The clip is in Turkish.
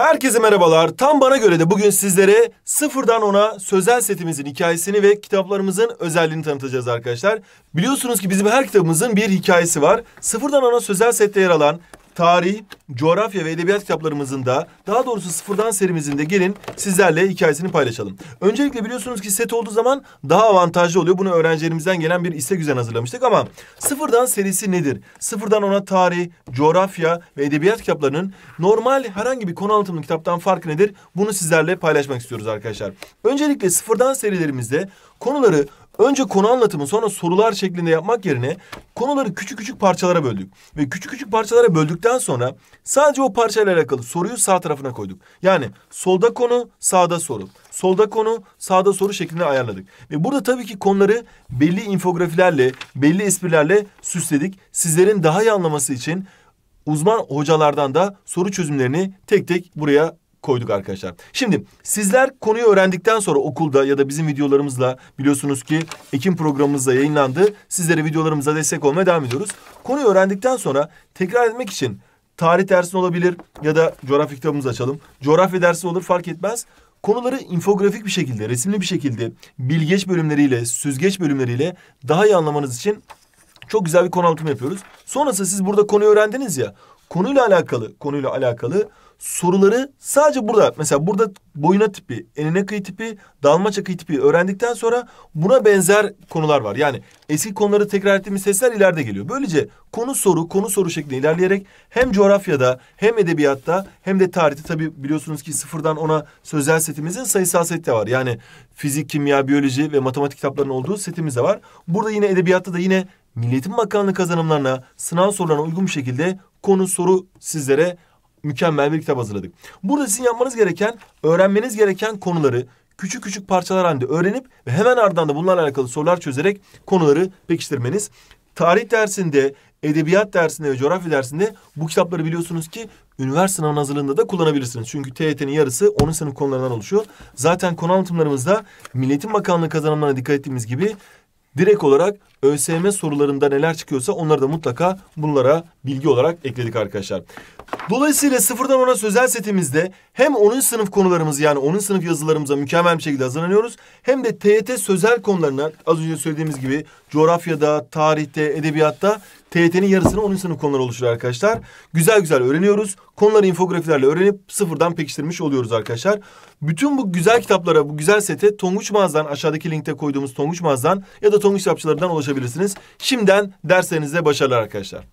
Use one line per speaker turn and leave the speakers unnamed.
Herkese merhabalar. Tam bana göre de bugün sizlere sıfırdan ona sözel setimizin hikayesini ve kitaplarımızın özelliğini tanıtacağız arkadaşlar. Biliyorsunuz ki bizim her kitabımızın bir hikayesi var. Sıfırdan ona sözel sette yer alan tarih, coğrafya ve edebiyat kitaplarımızın da daha doğrusu sıfırdan serimizin de gelin sizlerle hikayesini paylaşalım. Öncelikle biliyorsunuz ki set olduğu zaman daha avantajlı oluyor. Bunu öğrencilerimizden gelen bir istek üzerine hazırlamıştık ama sıfırdan serisi nedir? Sıfırdan ona tarih, coğrafya ve edebiyat kitaplarının normal herhangi bir konu anlatımlı kitaptan farkı nedir? Bunu sizlerle paylaşmak istiyoruz arkadaşlar. Öncelikle sıfırdan serilerimizde konuları Önce konu anlatımı sonra sorular şeklinde yapmak yerine konuları küçük küçük parçalara böldük. Ve küçük küçük parçalara böldükten sonra sadece o parçayla alakalı soruyu sağ tarafına koyduk. Yani solda konu, sağda soru. Solda konu, sağda soru şeklinde ayarladık. Ve burada tabii ki konuları belli infografilerle, belli esprilerle süsledik. Sizlerin daha iyi anlaması için uzman hocalardan da soru çözümlerini tek tek buraya koyduk arkadaşlar. Şimdi sizler konuyu öğrendikten sonra okulda ya da bizim videolarımızla biliyorsunuz ki Ekim programımızda yayınlandı. Sizlere videolarımıza destek olmaya devam ediyoruz. Konuyu öğrendikten sonra tekrar etmek için tarih dersi olabilir ya da coğrafya kitabımızı açalım. Coğrafya dersi olur fark etmez. Konuları infografik bir şekilde, resimli bir şekilde, bilgeç bölümleriyle, süzgeç bölümleriyle daha iyi anlamanız için çok güzel bir konu anlatımı yapıyoruz. Sonrasında siz burada konuyu öğrendiniz ya, konuyla alakalı, konuyla alakalı soruları sadece burada mesela burada boyuna tipi, enine kıyı tipi, dalmaça kıyı tipi öğrendikten sonra buna benzer konular var. Yani eski konuları tekrar ettiğimiz sesler ileride geliyor. Böylece konu soru, konu soru şeklinde ilerleyerek hem coğrafyada hem edebiyatta hem de tarihte tabii biliyorsunuz ki sıfırdan ona sözel setimizin sayısal seti de var. Yani fizik, kimya, biyoloji ve matematik kitaplarının olduğu setimiz de var. Burada yine edebiyatta da yine Milliyetin Bakanlığı kazanımlarına, sınav sorularına uygun bir şekilde konu soru sizlere mükemmel bir kitap hazırladık. Burada sizin yapmanız gereken, öğrenmeniz gereken konuları küçük küçük parçalar halinde öğrenip ve hemen ardından da bunlarla alakalı sorular çözerek konuları pekiştirmeniz. Tarih dersinde, edebiyat dersinde ve coğrafya dersinde bu kitapları biliyorsunuz ki üniversite sınavının hazırlığında da kullanabilirsiniz. Çünkü TYT'nin yarısı onun sınıf konularından oluşuyor. Zaten konu anlatımlarımızda Milliyetin Bakanlığı kazanımlarına dikkat ettiğimiz gibi direkt olarak ÖSYM sorularında neler çıkıyorsa onları da mutlaka bunlara bilgi olarak ekledik arkadaşlar. Dolayısıyla sıfırdan ona sözel setimizde hem 10. sınıf konularımız yani 10. sınıf yazılarımıza mükemmel bir şekilde hazırlanıyoruz. Hem de TYT sözel konularına az önce söylediğimiz gibi coğrafyada, tarihte, edebiyatta TYT'nin yarısını 10. sınıf konuları oluşturuyor arkadaşlar. Güzel güzel öğreniyoruz. Konuları infografilerle öğrenip sıfırdan pekiştirmiş oluyoruz arkadaşlar. Bütün bu güzel kitaplara, bu güzel sete Tonguç Mağaz'dan aşağıdaki linkte koyduğumuz Tonguç Mağaz'dan ya da Tonguç kitapçılarından ulaşabilirsiniz. Şimdiden derslerinizde başarılar arkadaşlar.